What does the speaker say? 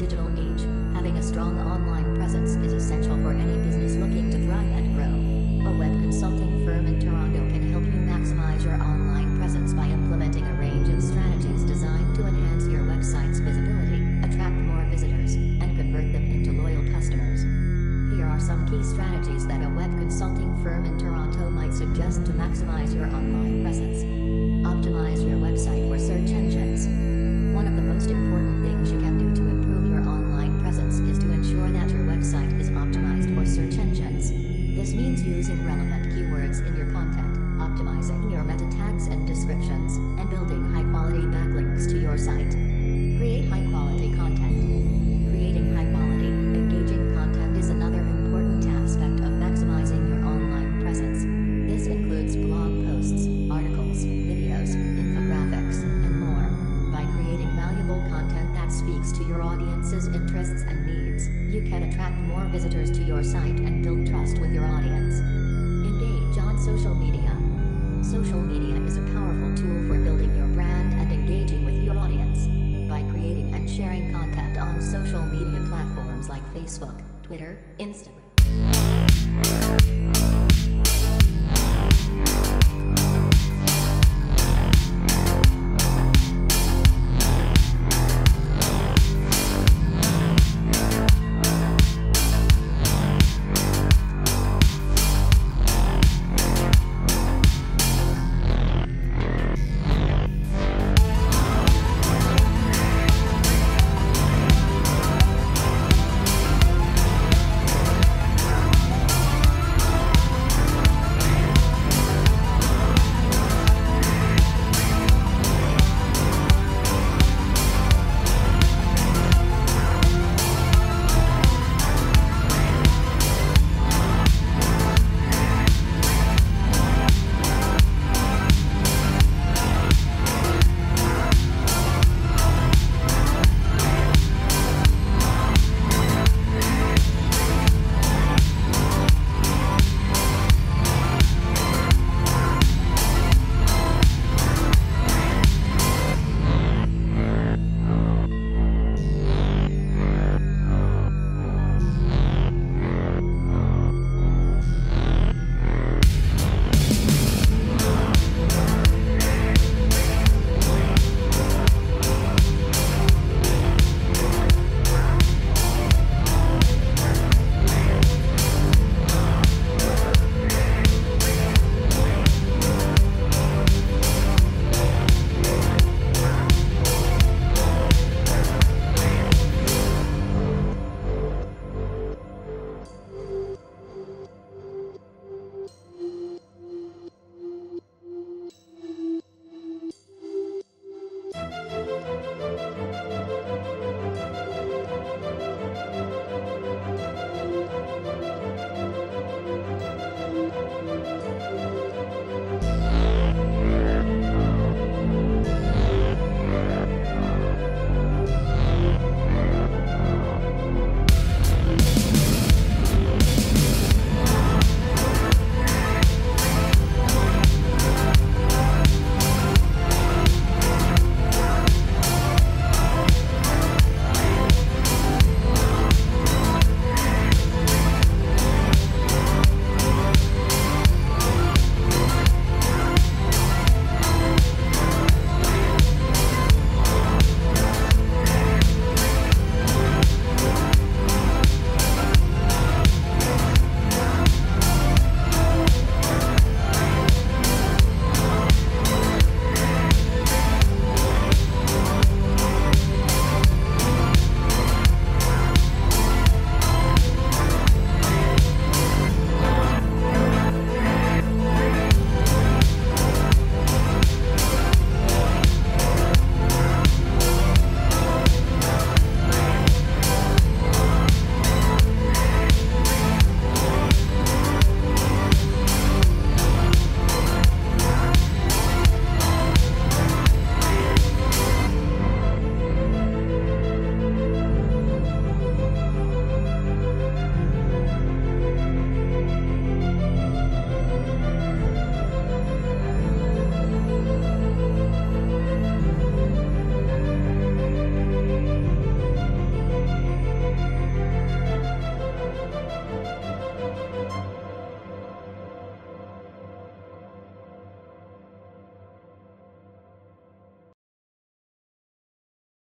digital age, having a strong online presence is essential for any business looking to thrive and grow. A web consulting firm in Toronto can help you maximize your online presence by implementing a range of strategies designed to enhance your website's visibility, attract more visitors, and convert them into loyal customers. Here are some key strategies that a web consulting firm in Toronto might suggest to maximize your online presence. Optimize your website for search engines. One of the most important things you can do you can attract more visitors to your site and build trust with your audience. Engage on social media. Social media is a powerful tool for building your brand and engaging with your audience. By creating and sharing content on social media platforms like Facebook, Twitter, Instagram.